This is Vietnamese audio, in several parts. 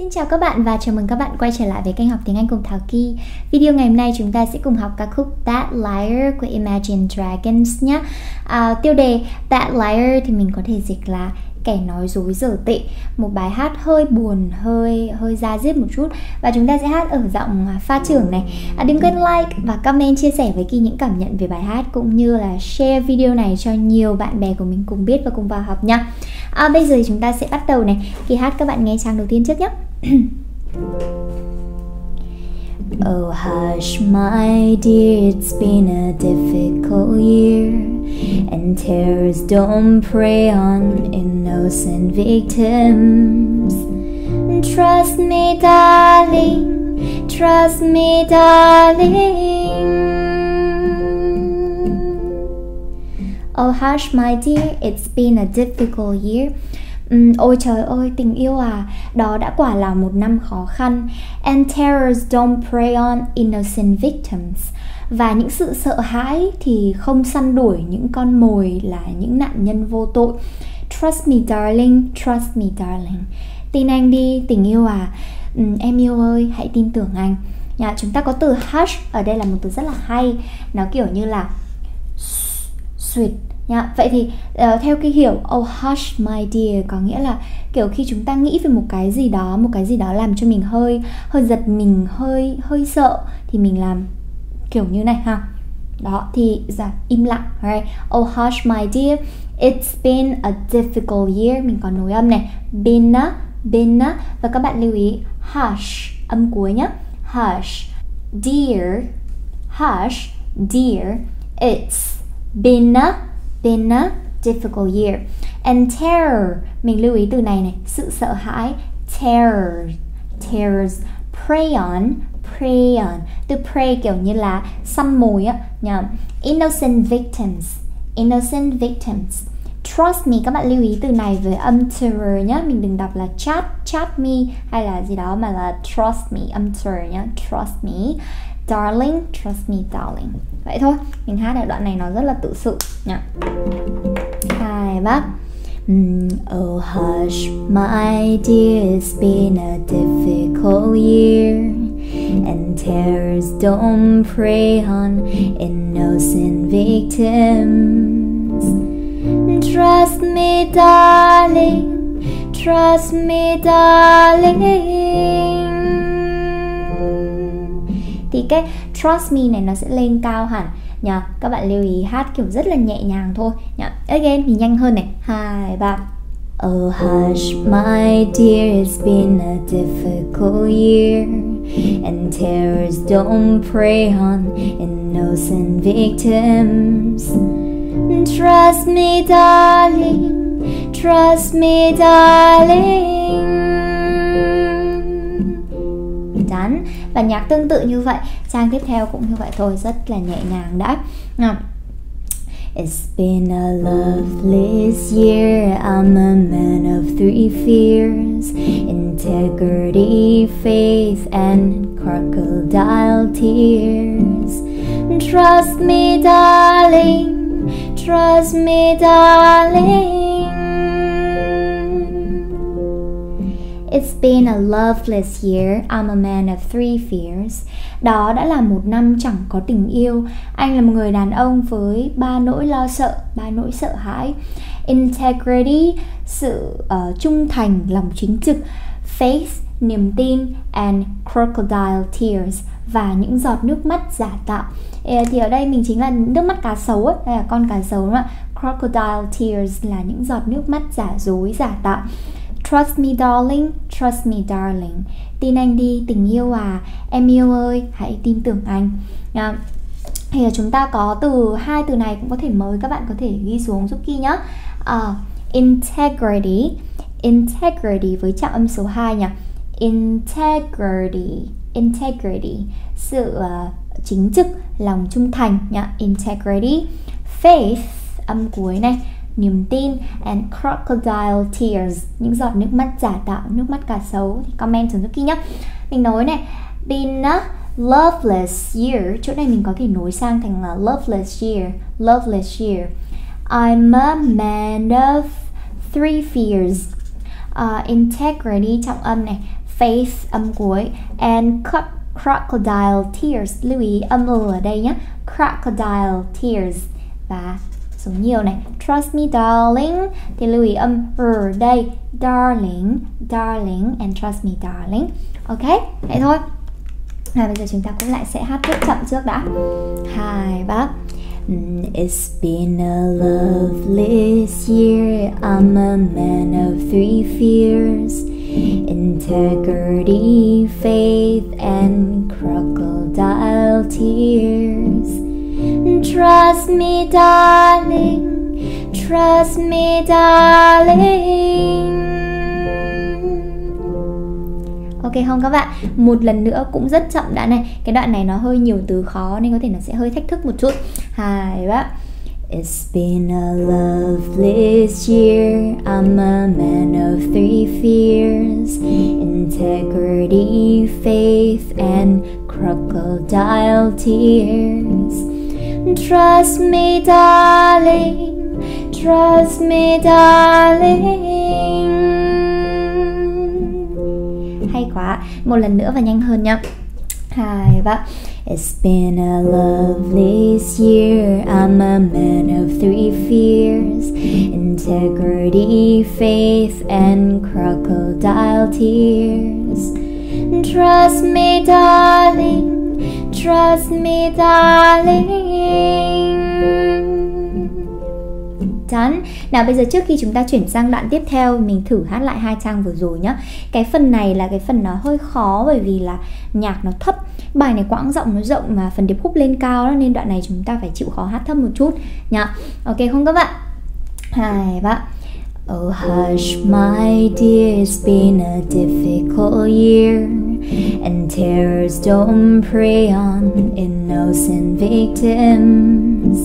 Xin chào các bạn và chào mừng các bạn quay trở lại với kênh học tiếng Anh cùng Thảo Ki. Video ngày hôm nay chúng ta sẽ cùng học ca khúc That Liar của Imagine Dragons nhé. À, tiêu đề That Liar thì mình có thể dịch là kẻ nói dối dở tệ. Một bài hát hơi buồn hơi hơi da diết một chút. Và chúng ta sẽ hát ở giọng à, pha trưởng này. À, đừng quên like và comment chia sẻ với kỳ những cảm nhận về bài hát cũng như là share video này cho nhiều bạn bè của mình cùng biết và cùng vào học nha. À, bây giờ chúng ta sẽ bắt đầu này. Kỳ hát các bạn nghe trang đầu tiên trước nhé Oh, hush, my dear, it's been a difficult year, and terrors don't prey on innocent victims. Trust me, darling, trust me, darling. Oh, hush, my dear, it's been a difficult year. Um, ôi trời ơi tình yêu à. Đó đã quả là một năm khó khăn. And terrors don't prey on innocent victims. Và những sự sợ hãi thì không săn đuổi những con mồi là những nạn nhân vô tội. Trust me darling, trust me darling. Tin anh đi, tình yêu à. Um, Em yêu ơi, hãy tin tưởng anh. Nhà, Chúng ta có từ hush ở đây là một từ rất là hay. Nó kiểu như là suyệt Nha. Vậy thì uh, theo cái hiểu oh hush my dear có nghĩa là kiểu khi chúng ta nghĩ về một cái gì đó, một cái gì đó làm cho mình hơi hơi giật mình, hơi hơi sợ thì mình làm kiểu như này ha. Đó thì dạ, im lặng, right? Oh hush my dear, it's been a difficult year. Mình có nối âm này, been a, been a và các bạn lưu ý hush âm cuối nhé. Hush, dear, hush, dear, it's been a been a difficult year. And terror, mình lưu ý từ này này, sự sợ hãi, terror, terrors, prey on, prey on. Từ prey kiểu như là săn mồi á, nhờ. Innocent victims, innocent victims. Trust me, các bạn lưu ý từ này với âm terror nhé Mình đừng đọc là chat, chat me hay là gì đó mà là trust me, âm terror nhé Trust me Darling, trust me darling. Vậy thôi, mình hát ở đoạn này nó rất là tự sự nha Hai ba Mm, oh hush, my dear, it's been a difficult year, and terrors don't prey on innocent victims. Trust me, darling, trust me, darling. Cái trust me này nó sẽ lên cao hẳn. Nhá các bạn lưu ý hát kiểu rất là nhẹ nhàng thôi. Nhá again thì nhanh hơn này. Hai ba. Oh hush, my dear, it's been a difficult year, and terrors don't prey on innocent victims. Trust me, darling, trust me, darling. Done. Và nhạc tương tự như vậy, trang tiếp theo cũng như vậy thôi, rất là nhẹ nhàng đã. Nào. It's been a loveless year. I'm a man of three fears integrity, faith, and crocodile tears. Trust me, darling, trust me, darling. It's been a loveless year. I'm a man of three fears. Đó đã là một năm chẳng có tình yêu. Anh là một người đàn ông với ba nỗi lo sợ, ba nỗi sợ hãi. Integrity, sự uh, trung thành, lòng chính trực. Faith, niềm tin. And crocodile tears, và những giọt nước mắt giả tạo. Thì ở đây mình chính là nước mắt cá sấu ấy, đây là con cá sấu đúng không ạ? Crocodile tears là những giọt nước mắt giả dối, giả tạo. Trust me darling, trust me darling. Tin anh đi, tình yêu à. Em yêu ơi, hãy tin tưởng anh. À, Thì chúng ta có từ hai từ này cũng có thể mới Các bạn có thể ghi xuống giúp Ki nhé à, Integrity. Integrity với trọng âm số 2 nhỉ. Integrity. Integrity. Sự uh, chính trực, lòng trung thành nhỉ Integrity. Faith âm cuối này niềm tin and crocodile tears những giọt nước mắt giả tạo nước mắt cá sấu thì comment xuống giúp kia nhé mình nói này been a loveless year. Chỗ này mình có thể nối sang thành là loveless year loveless year. I'm a man of three fears. Uh, integrity trọng âm này. Faith âm cuối. And crocodile tears. Lưu ý âm l ở đây nhé crocodile tears. Và số nhiều này. Trust me darling. Thì lưu ý âm r đây. Darling darling and trust me darling. Ok vậy thôi. Nào bây giờ chúng ta cũng lại sẽ hát rất chậm trước đã. Hai ba mm, It's been a lovely year. I'm a man of three fears. Integrity, faith, and crocodile tears. Trust me, darling, trust me, darling. Ok không các bạn? Một lần nữa cũng rất chậm đã này. Cái đoạn này nó hơi nhiều từ khó nên có thể nó sẽ hơi thách thức một chút. Hai ba. It's been a loveless year. I'm a man of three fears integrity, faith, and crocodile tears. Trust me, darling. Trust me, darling. Hay quá. Một lần nữa và nhanh hơn nhá. Hai ba. It's been a lovely year. I'm a man of three fears integrity, faith, and crocodile tears. Trust me, darling, trust me, darling. Done. Nào bây giờ trước khi chúng ta chuyển sang đoạn tiếp theo Mình thử hát lại hai trang vừa rồi nhá. Cái phần này là cái phần nó hơi khó Bởi vì là nhạc nó thấp. Bài này quãng giọng nó rộng mà phần điệp khúc lên cao đó nên đoạn này chúng ta phải chịu khó hát thấp một chút nhá. Ok không các bạn? Hai bạn Oh hush my dear, it's been a difficult year. And terrors don't prey on innocent victims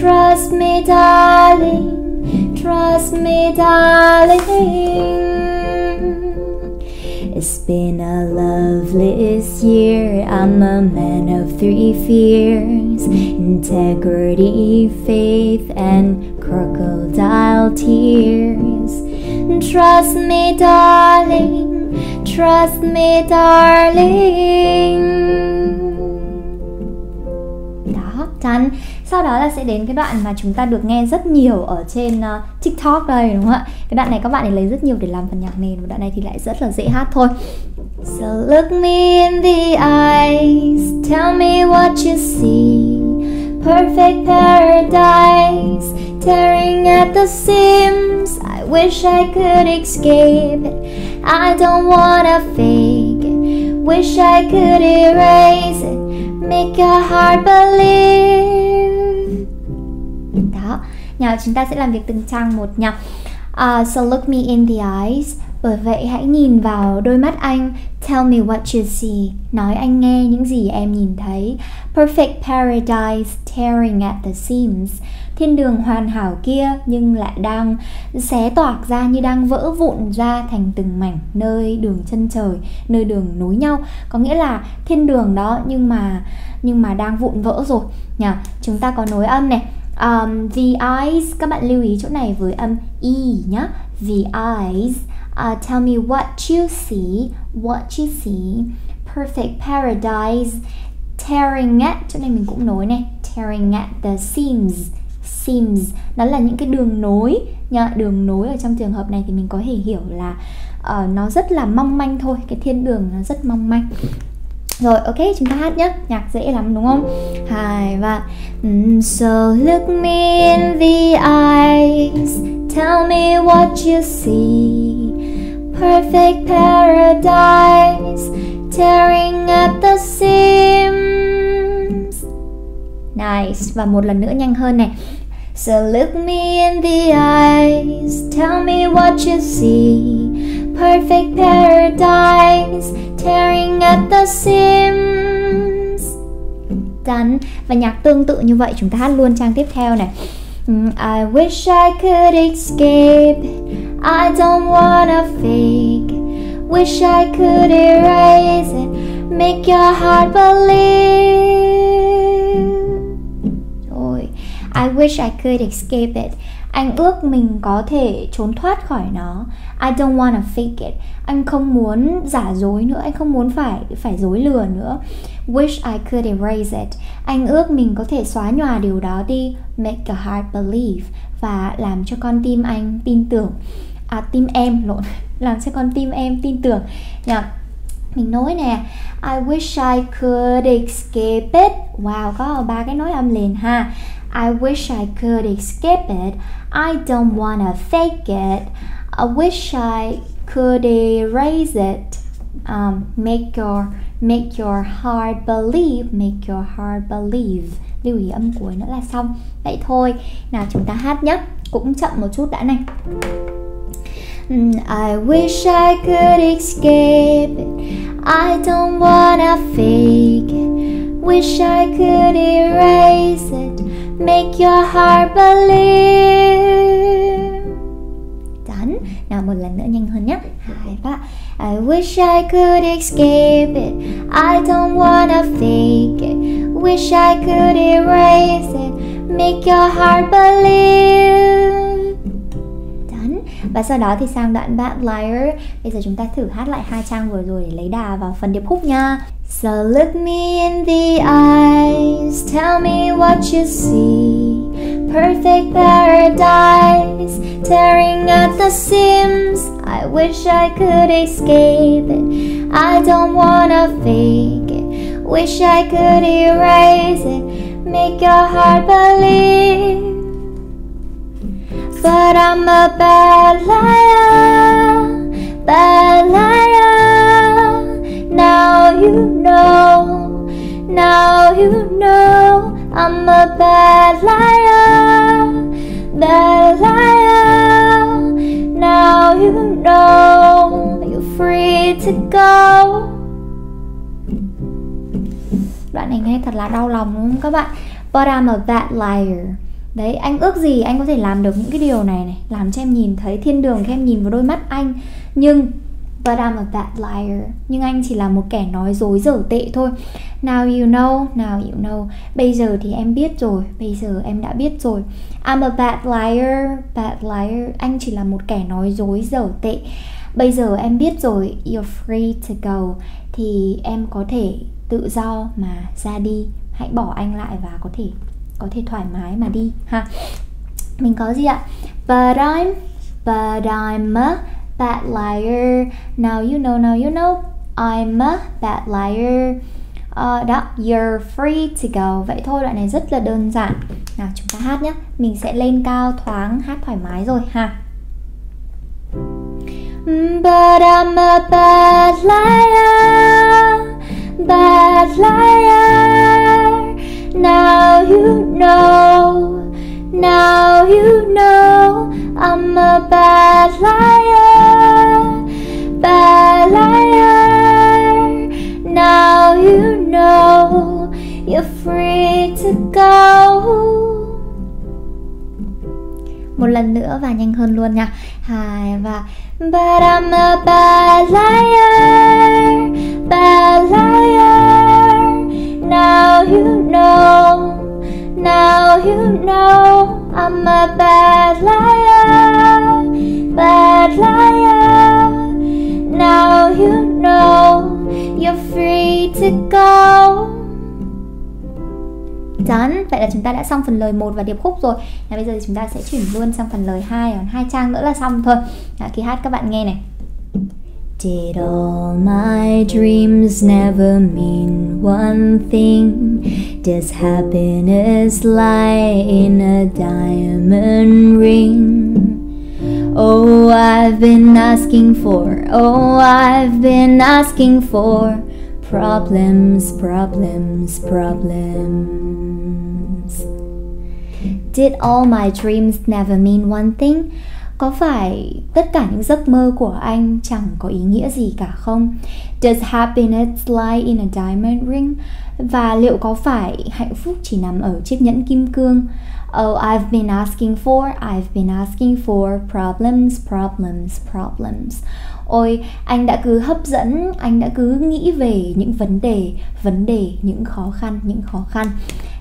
Trust me darling, trust me darling It's been a loveless year. I'm a man of three fears integrity, faith, and crocodile tears. Trust me, darling. Trust me, darling. chắn sau đó là sẽ đến cái đoạn mà chúng ta được nghe rất nhiều ở trên uh, tiktok đây đúng không ạ? Cái đoạn này các bạn ấy lấy rất nhiều để làm phần nhạc nền và đoạn này thì lại rất là dễ hát thôi. So look me in the eyes Tell me what you see. Perfect paradise. Tearing at the seams I wish I could escape I don't wanna fake it. Wish I could erase it. Make your heart believe. Đó. Nào chúng ta sẽ làm việc từng trang một nha. Uh, So look me in the eyes Bởi vậy hãy nhìn vào đôi mắt anh Tell me what you see Nói anh nghe những gì em nhìn thấy Perfect paradise tearing at the seams Thiên đường hoàn hảo kia nhưng lại đang xé toạc ra như đang vỡ vụn ra thành từng mảnh nơi đường chân trời, nơi đường nối nhau. Có nghĩa là thiên đường đó nhưng mà nhưng mà đang vụn vỡ rồi nhỉ. Chúng ta có nối âm này. Um, the eyes các bạn lưu ý chỗ này với âm e nhá. The eyes uh, tell me what you see, what you see. Perfect paradise. Tearing at chỗ này mình cũng nối này. Tearing at the seams. Seams. Đó là những cái đường nối. Nha đường nối ở trong trường hợp này thì mình có thể hiểu là uh, nó rất là mong manh thôi. Cái thiên đường nó rất mong manh. Rồi ok chúng ta hát nhé Nhạc dễ lắm đúng không? Hai và So look me in the eyes. Tell me what you see. Perfect paradise Tearing at the seams Nice Và một lần nữa nhanh hơn này So look me in the eyes, tell me what you see. Perfect paradise, tearing at the seams. Done. Và nhạc tương tự như vậy chúng ta hát luôn trang tiếp theo này. Mm, I wish I could escape. I don't wanna fake. Wish I could erase it. Make your heart believe. I wish I could escape it. anh ước mình có thể trốn thoát khỏi nó I don't wanna fake it anh không muốn giả dối nữa anh không muốn phải phải dối lừa nữa wish I could erase it anh ước mình có thể xóa nhòa điều đó đi make your heart believe và làm cho con tim anh tin tưởng. À tim em lộn làm cho con tim em tin tưởng. Nha mình nói nè. I wish I could escape it. Wow có ba cái nói âm liền ha. I wish I could escape it. I don't wanna fake it. I wish I could erase it. Um, make your make your heart believe make your heart believe lưu ý âm cuối nữa là xong vậy thôi, nào chúng ta hát nhé cũng chậm một chút đã này I wish I could escape it. I don't wanna fake it. Wish I could erase it. Make your heart believe. Done. Nào một lần nữa nhanh hơn nhé. Hai ba. I wish I could escape it. I don't wanna fake it. Wish I could erase it. Make your heart believe. Và sau đó thì sang đoạn Bad Liar. Bây giờ chúng ta thử hát lại hai trang vừa rồi để lấy đà vào phần điệp khúc nha. So look me in the eyes. Tell me what you see. Perfect paradise. Tearing at the seams. I wish I could escape it. I don't wanna fake it Wish I could erase it Make your heart believe But I'm a bad liar, bad liar. Now you know, now you know I'm a bad liar, bad liar. Now you know you're free to go. Đoạn này nghe thật là đau lòng đúng không các bạn? But I'm a bad liar. đấy, anh ước gì anh có thể làm được những cái điều này này, làm cho em nhìn thấy thiên đường khi em nhìn vào đôi mắt anh. Nhưng, but I'm a bad liar. Nhưng anh chỉ là một kẻ nói dối dở tệ thôi. Now you know, now you know. Bây giờ thì em biết rồi, bây giờ em đã biết rồi. I'm a bad liar bad liar. Anh chỉ là một kẻ nói dối dở tệ. Bây giờ em biết rồi, you're free to go. Thì em có thể tự do mà ra đi. Hãy bỏ anh lại và có thể có thể thoải mái mà đi ha. Mình có gì ạ? But I'm but I'm a bad liar. Now you know now you know. I'm a bad liar. Uh, đó you're free to go. Vậy thôi đoạn này rất là đơn giản. Nào chúng ta hát nhé mình sẽ lên cao thoáng hát thoải mái rồi ha. But I'm a bad liar, bad liar. Now you know, now you know I'm a bad liar, bad liar. Now you know you're free to go. Một lần nữa và nhanh hơn luôn nha. Hai và But I'm a bad liar, bad liar. Now you know, now you know I'm a bad liar, bad liar. Now you know you're free to go. Done. Vậy là chúng ta đã xong phần lời 1 và điệp khúc rồi. Và bây giờ thì chúng ta sẽ chuyển luôn sang phần lời 2 còn hai trang nữa là xong thôi. Đó, khi hát các bạn nghe này. Did all my dreams never mean one thing? Does happiness lie in a diamond ring? Oh, I've been asking for, oh, I've been asking for problems, problems, problems. Did all my dreams never mean one thing? Có phải tất cả những giấc mơ của anh chẳng có ý nghĩa gì cả không does happiness lie in a diamond ring và liệu có phải hạnh phúc chỉ nằm ở chiếc nhẫn kim cương Oh, I've been asking for, I've been asking for problems, problems, problems. Ôi, anh đã cứ hấp dẫn, anh đã cứ nghĩ về những vấn đề, vấn đề, những khó khăn, những khó khăn.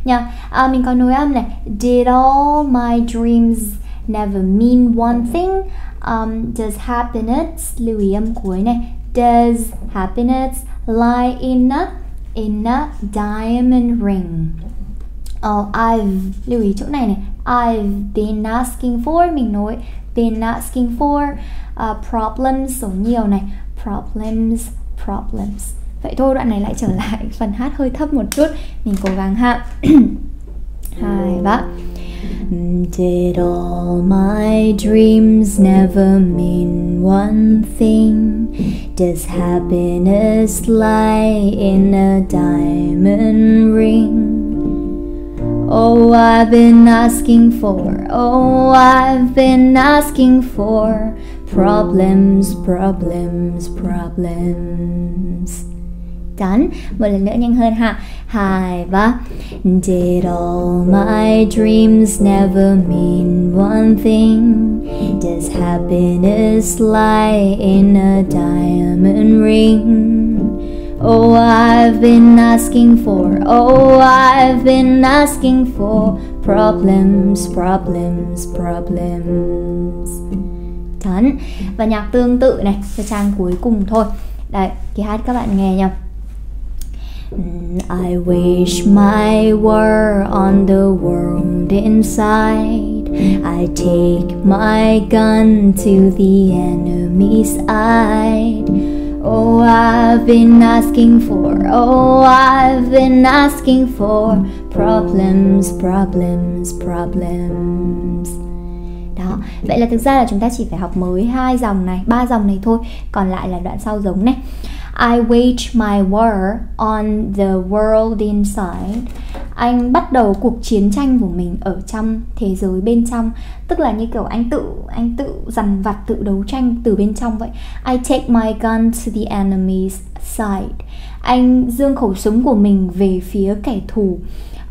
Nha, à, mình có nối âm này. Did all my dreams never mean one thing. Um, does happiness lưu ý âm cuối này does happiness lie in a in a diamond ring? Oh, I've lưu ý chỗ này này. I've been asking for mình nói been asking for uh, problems số nhiều này. Problems problems. Vậy thôi đoạn này lại trở lại phần hát hơi thấp một chút. Mình cố gắng ha. Hai ba Did all my dreams never mean one thing? Does happiness lie in a diamond ring? Oh, I've been asking for, oh, I've been asking for problems, problems, problems. Done. Một lần nữa nhanh hơn ha. Hai ba. Did all my dreams never mean one thing? Does happiness lie in a diamond ring? Oh, I've been asking for, oh, I've been asking for problems, problems, problems. chán Và nhạc tương tự này, cho trang cuối cùng thôi. Đây, thì hát các bạn nghe nha. I wish my war on the world inside. I take my gun to the enemy's side. Oh, I've been asking for, oh, I've been asking for problems, problems, problems. Đó, vậy là thực ra là chúng ta chỉ phải học mới hai dòng này, ba dòng này thôi, còn lại là đoạn sau giống này. I wage my war on the world inside. Anh bắt đầu cuộc chiến tranh của mình ở trong thế giới bên trong, tức là như kiểu anh tự anh tự dằn vặt tự đấu tranh từ bên trong vậy. I take my gun to the enemy's side. Anh dương khẩu súng của mình về phía kẻ thù.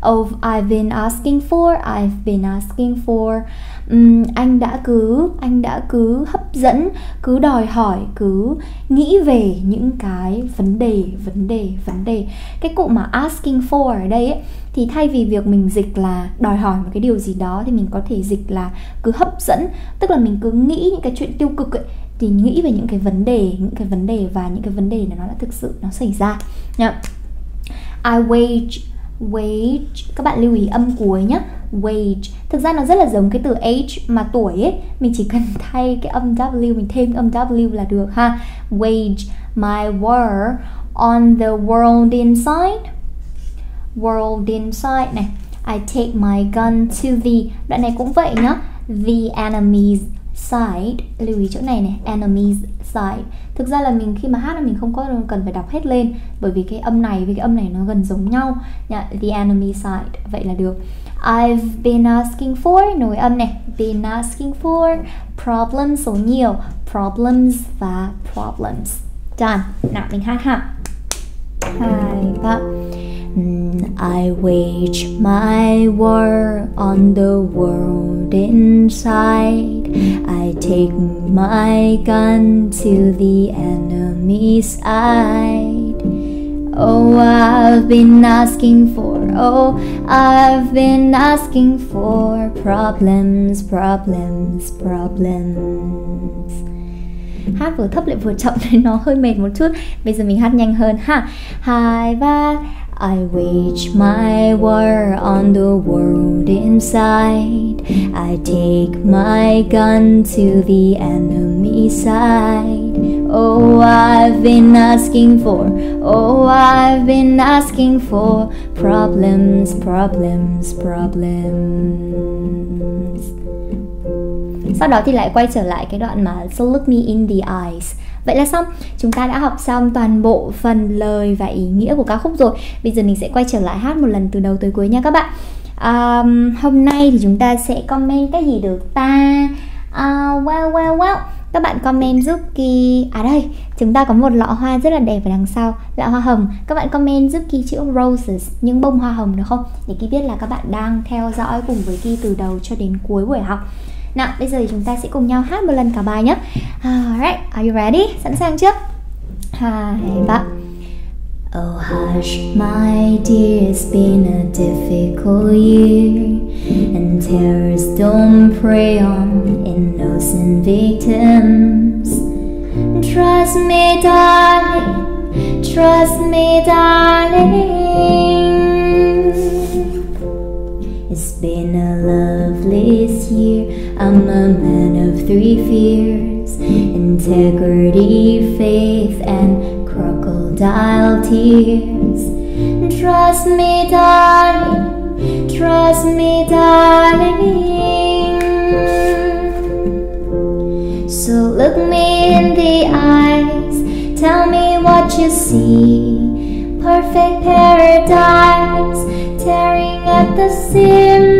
Of I've been asking for, I've been asking for um, anh đã cứ anh đã cứ hấp dẫn cứ đòi hỏi cứ nghĩ về những cái vấn đề vấn đề vấn đề. Cái cụ mà asking for ở đây ấy, thì thay vì việc mình dịch là đòi hỏi một cái điều gì đó thì mình có thể dịch là cứ hấp dẫn. Tức là mình cứ nghĩ những cái chuyện tiêu cực ấy thì nghĩ về những cái vấn đề những cái vấn đề và những cái vấn đề này nó đã thực sự nó xảy ra. Yeah. I wage wage các bạn lưu ý âm cuối nhé wage. Thực ra nó rất là giống cái từ age mà tuổi ấy. Mình chỉ cần thay cái âm w, mình thêm âm w là được, ha. Wage my war on the world inside. World inside này. I take my gun to the, đoạn này cũng vậy nhá. The enemies side. Lưu ý chỗ này này, enemies side. Thực ra là mình khi mà hát là mình không có cần phải đọc hết lên, bởi vì cái âm này với cái âm này nó gần giống nhau. Nha the enemy side, vậy là được. I've been asking for, nối âm này, been asking for problems số nhiều, problems và problems. Done. Nào, mình hát ha. Hai, ba. I wage my war on the world inside. I take my gun to the enemy's side. Oh, I've been asking for, oh, I've been asking for problems, problems, problems. Hát vừa thấp lại vừa chậm nên nó hơi mệt một chút Bây giờ mình hát nhanh hơn ha Hai, ba I wage my war on the world inside. I take my gun to the enemy side. Oh, I've been asking for, oh, I've been asking for problems, problems, problems. Sau đó thì lại quay trở lại cái đoạn mà So look me in the eyes Vậy là xong, chúng ta đã học xong toàn bộ phần lời và ý nghĩa của ca khúc rồi. Bây giờ mình sẽ quay trở lại hát một lần từ đầu tới cuối nha các bạn. Um, Hôm nay thì chúng ta sẽ comment cái gì được ta? Uh, Wow wow wow. Các bạn comment giúp Kỳ À đây, chúng ta có một lọ hoa rất là đẹp ở đằng sau Lọ hoa hồng. Các bạn comment giúp Kỳ chữ roses Những bông hoa hồng được không? Để Kỳ biết là các bạn đang theo dõi cùng với Kỳ từ đầu cho đến cuối buổi học nào, bây giờ thì chúng ta sẽ cùng nhau hát một lần cả bài nhé Alright, are you ready? Sẵn sàng chưa? Hai, ba Oh hush, my dear, it's been a difficult year, and terrors don't prey on innocent victims. Trust me, darling, trust me, darling. It's been a loveless year. I'm a man of three fears integrity, faith, and crocodile tears. Trust me, darling, trust me, darling. So look me in the eyes, tell me what you see. Perfect paradise, tearing at the seams.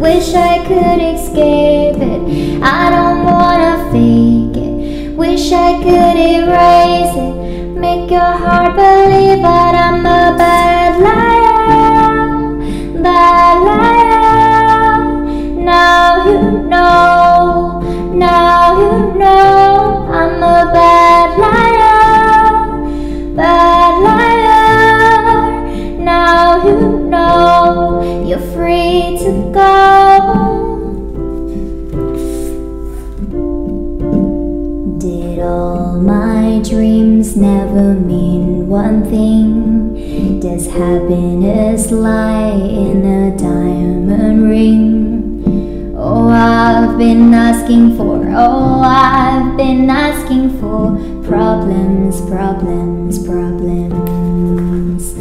I wish I could escape it. I don't wanna fake it. Wish I could erase it. Make your heart believe, but lie in a diamond ring? Oh, I've been asking for, oh, I've been asking for problems, problems, problems.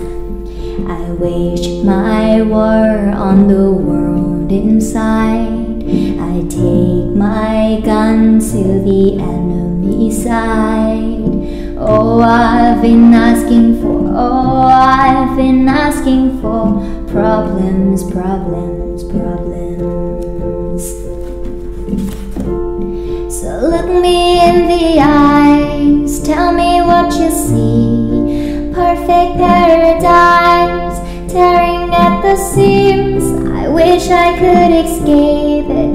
I wage my war on the world inside. I take my gun to the enemy side. Oh, I've been asking for, oh, I've been asking for problems, problems, problems. So look me in the eyes, tell me what you see. Perfect paradise, tearing at the seams. I wish I could escape it.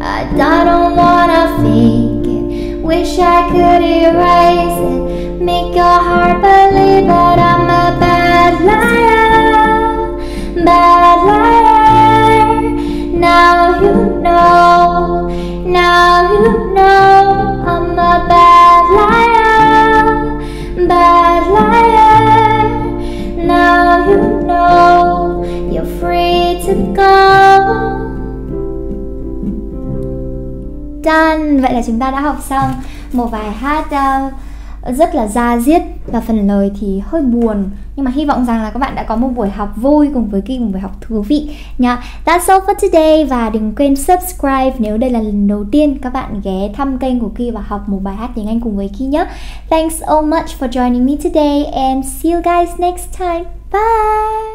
I, I don't wanna fake it. Wish I could erase it. Make your heart believe, a bad liar. Bad liar. Now you know. Now you know I'm a bad liar. Bad liar. Now you know you're free to go. Done. Vậy là chúng ta đã học xong một bài hát uh, rất là da diết và phần lời thì hơi buồn, nhưng mà hy vọng rằng là các bạn đã có một buổi học vui cùng với Kim, một buổi học thú vị nha. That's all for today và đừng quên subscribe nếu đây là lần đầu tiên các bạn ghé thăm kênh của Kim và học một bài hát tiếng Anh cùng với Kim nhé. Thanks so much for joining me today and see you guys next time. Bye.